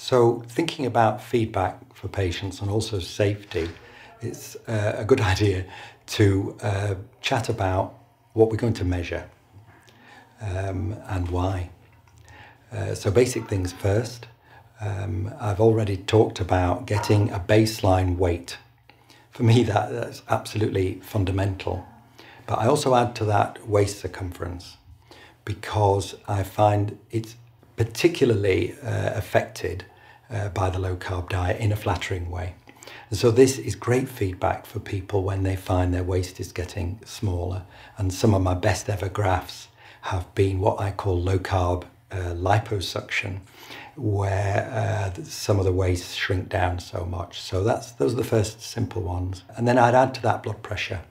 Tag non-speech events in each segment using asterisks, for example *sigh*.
So, thinking about feedback for patients and also safety, it's uh, a good *laughs* idea to uh, chat about what we're going to measure um, and why. Uh, so, basic things first. Um, I've already talked about getting a baseline weight. For me, that, that's absolutely fundamental. But I also add to that waist circumference because I find it's particularly uh, affected uh, by the low carb diet in a flattering way. And so this is great feedback for people when they find their waist is getting smaller. And some of my best ever graphs have been what I call low carb uh, liposuction, where uh, some of the waist shrink down so much. So that's those are the first simple ones. And then I'd add to that blood pressure.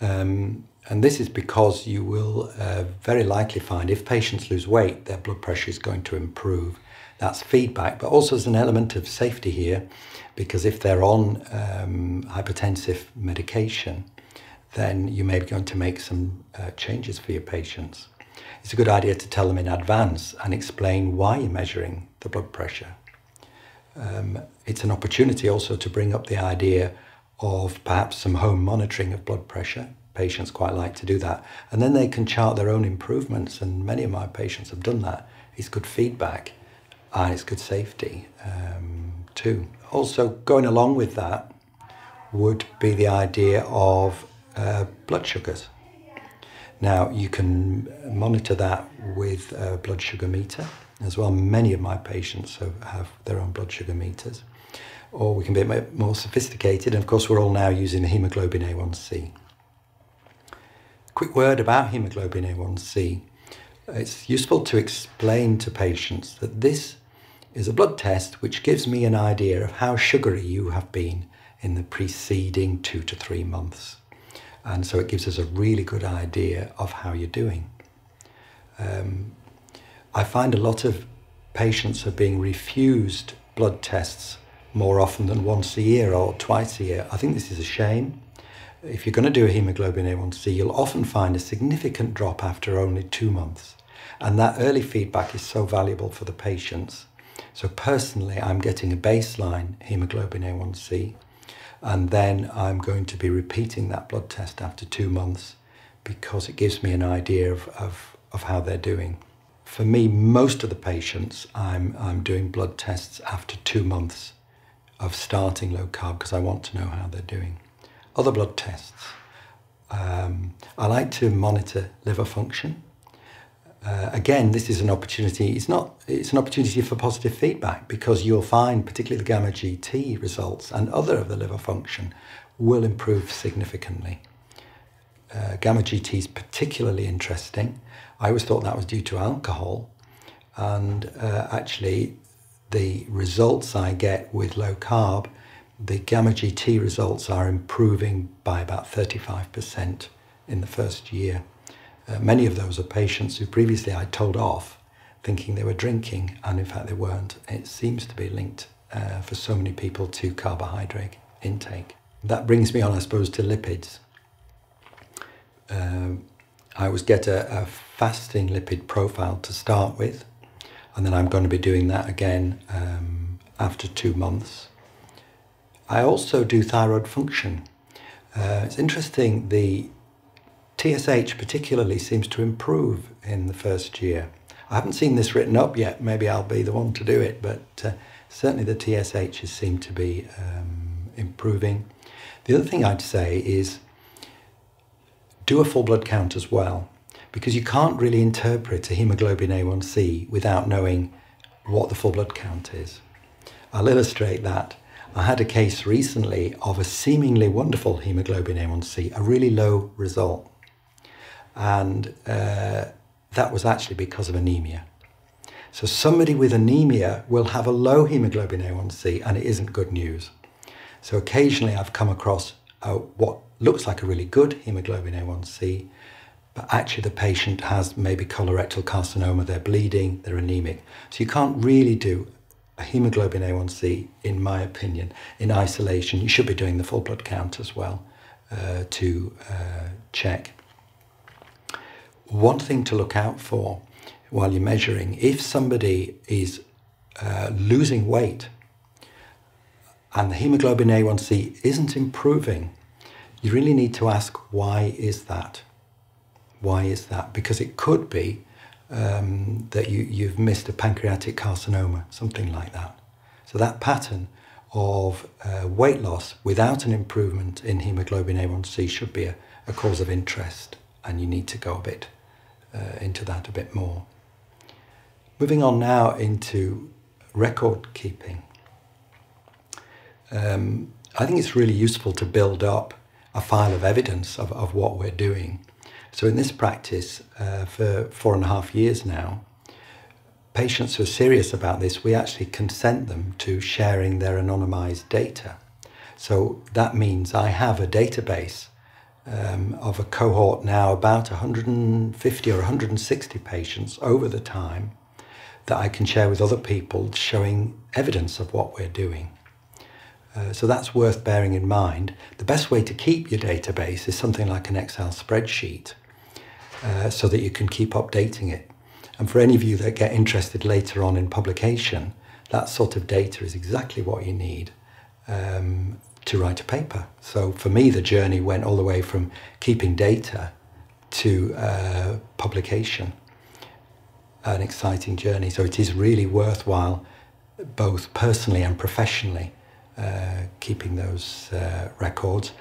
Um, and this is because you will uh, very likely find if patients lose weight, their blood pressure is going to improve. That's feedback, but also there's an element of safety here because if they're on um, hypertensive medication, then you may be going to make some uh, changes for your patients. It's a good idea to tell them in advance and explain why you're measuring the blood pressure. Um, it's an opportunity also to bring up the idea of perhaps some home monitoring of blood pressure. Patients quite like to do that. And then they can chart their own improvements, and many of my patients have done that. It's good feedback and it's good safety um, too. Also, going along with that would be the idea of uh, blood sugars. Now, you can monitor that with a blood sugar meter as well. Many of my patients have, have their own blood sugar meters. Or we can be more sophisticated, and of course, we're all now using the hemoglobin A1C. Quick word about hemoglobin A1C. It's useful to explain to patients that this is a blood test which gives me an idea of how sugary you have been in the preceding two to three months. And so it gives us a really good idea of how you're doing. Um, I find a lot of patients are being refused blood tests more often than once a year or twice a year. I think this is a shame. If you're going to do a hemoglobin A1C, you'll often find a significant drop after only two months. And that early feedback is so valuable for the patients. So personally, I'm getting a baseline hemoglobin A1C, and then I'm going to be repeating that blood test after two months because it gives me an idea of, of, of how they're doing. For me, most of the patients, I'm, I'm doing blood tests after two months of starting low carb because I want to know how they're doing. Other blood tests. Um, I like to monitor liver function uh, again, this is an opportunity. It's not. It's an opportunity for positive feedback because you'll find, particularly the gamma GT results and other of the liver function, will improve significantly. Uh, gamma GT is particularly interesting. I always thought that was due to alcohol, and uh, actually, the results I get with low carb, the gamma GT results are improving by about 35% in the first year. Uh, many of those are patients who previously I told off thinking they were drinking, and in fact they weren't. It seems to be linked uh, for so many people to carbohydrate intake. That brings me on, I suppose, to lipids. Um, I always get a, a, fasting lipid profile to start with, and then I'm going to be doing that again um, after two months. I also do thyroid function. Uh, it's interesting, the TSH particularly seems to improve in the first year. I haven't seen this written up yet. Maybe I'll be the one to do it, but uh, certainly the TSHs seem to be um, improving. The other thing I'd say is do a full blood count as well, because you can't really interpret a hemoglobin A1C without knowing what the full blood count is. I'll illustrate that. I had a case recently of a seemingly wonderful hemoglobin A1C, a really low result and uh, that was actually because of anemia. So somebody with anemia will have a low hemoglobin A1C and it isn't good news. So occasionally I've come across what looks like a really good hemoglobin A1C, but actually the patient has maybe colorectal carcinoma, they're bleeding, they're anemic. So you can't really do a hemoglobin A1C, in my opinion, in isolation. You should be doing the full blood count as well uh, to uh, check. One thing to look out for while you're measuring, if somebody is uh, losing weight and the hemoglobin A1C isn't improving, you really need to ask why is that? Why is that? Because it could be um, that you, you've missed a pancreatic carcinoma, something like that. So that pattern of uh, weight loss without an improvement in hemoglobin A1C should be a, a cause of interest and you need to go a bit uh, into that a bit more. Moving on now into record keeping. Um, I think it's really useful to build up a file of evidence of, of what we're doing. So in this practice, uh, for four and a half years now, patients who are serious about this, we actually consent them to sharing their anonymized data. So that means I have a database um, of a cohort now about 150 or 160 patients over the time that I can share with other people showing evidence of what we're doing. Uh, so that's worth bearing in mind. The best way to keep your database is something like an Excel spreadsheet uh, so that you can keep updating it. And for any of you that get interested later on in publication, that sort of data is exactly what you need um, to write a paper. So for me, the journey went all the way from keeping data to uh, publication. An exciting journey. So it is really worthwhile, both personally and professionally, uh, keeping those uh, records.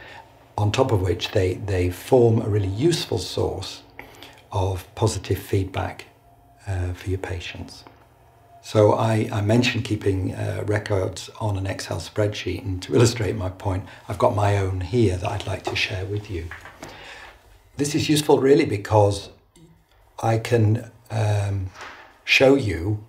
On top of which, they, they form a really useful source of positive feedback uh, for your patients. So I, I mentioned keeping uh, records on an Excel spreadsheet, and to illustrate my point, I've got my own here that I'd like to share with you. This is useful really because I can um, show you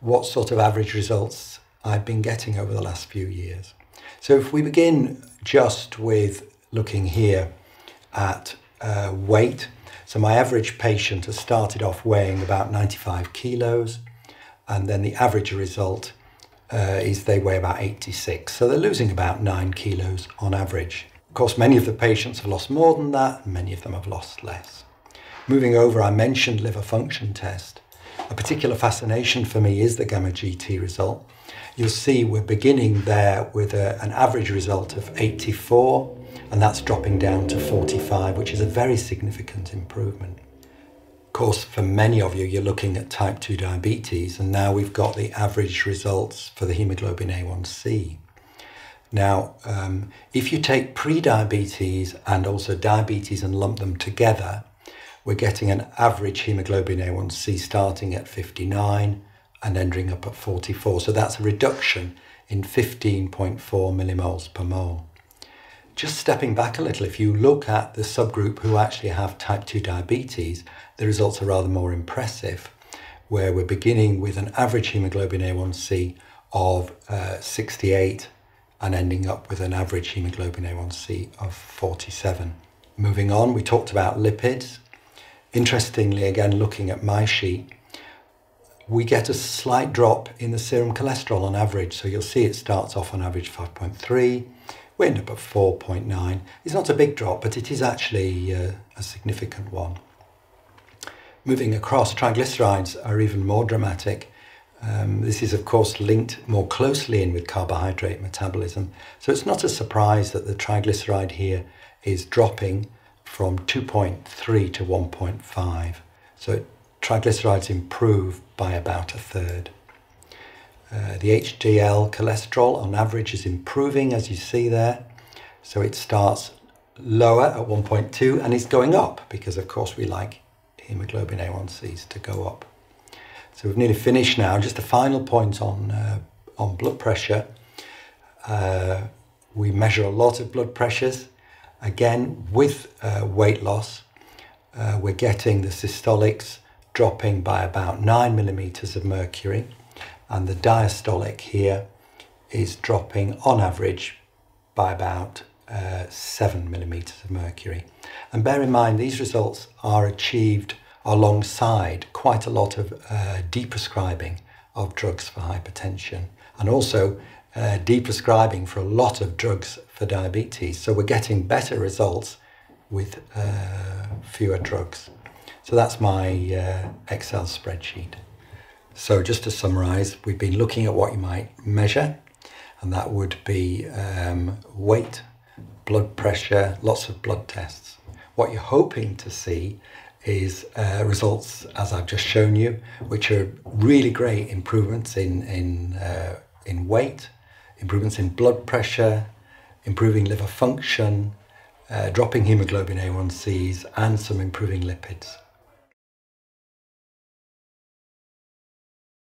what sort of average results I've been getting over the last few years. So if we begin just with looking here at uh, weight, so my average patient has started off weighing about 95 kilos, and then the average result uh, is they weigh about 86. So they're losing about nine kilos on average. Of course, many of the patients have lost more than that, and many of them have lost less. Moving over, I mentioned liver function test. A particular fascination for me is the gamma GT result. You'll see we're beginning there with a, an average result of 84 and that's dropping down to 45, which is a very significant improvement. Of course, for many of you, you're looking at type 2 diabetes, and now we've got the average results for the hemoglobin A1C. Now, um, if you take pre-diabetes and also diabetes and lump them together, we're getting an average hemoglobin A1C starting at 59 and ending up at 44. So that's a reduction in 15.4 millimoles per mole. Just stepping back a little, if you look at the subgroup who actually have type 2 diabetes, the results are rather more impressive, where we're beginning with an average hemoglobin A1C of uh, 68 and ending up with an average hemoglobin A1C of 47. Moving on, we talked about lipids. Interestingly, again, looking at my sheet, we get a slight drop in the serum cholesterol on average. So you'll see it starts off on average 5.3, we end up at 4.9. It's not a big drop, but it is actually uh, a significant one. Moving across, triglycerides are even more dramatic. Um, this is, of course, linked more closely in with carbohydrate metabolism. So it's not a surprise that the triglyceride here is dropping from 2.3 to 1.5. So triglycerides improve by about a third. Uh, the HDL cholesterol on average is improving as you see there. So it starts lower at 1.2 and it's going up because of course we like hemoglobin A1Cs to go up. So we've nearly finished now. Just a final point on, uh, on blood pressure. Uh, we measure a lot of blood pressures. Again, with uh, weight loss, uh, we're getting the systolics dropping by about 9 millimeters of mercury and the diastolic here is dropping on average by about uh, 7 millimeters of mercury. And bear in mind, these results are achieved alongside quite a lot of uh, deprescribing of drugs for hypertension and also uh, deprescribing for a lot of drugs for diabetes. So we're getting better results with uh, fewer drugs. So that's my uh, Excel spreadsheet. So just to summarise, we've been looking at what you might measure, and that would be um, weight, blood pressure, lots of blood tests. What you're hoping to see is uh, results, as I've just shown you, which are really great improvements in, in, uh, in weight, improvements in blood pressure, improving liver function, uh, dropping hemoglobin A1Cs, and some improving lipids.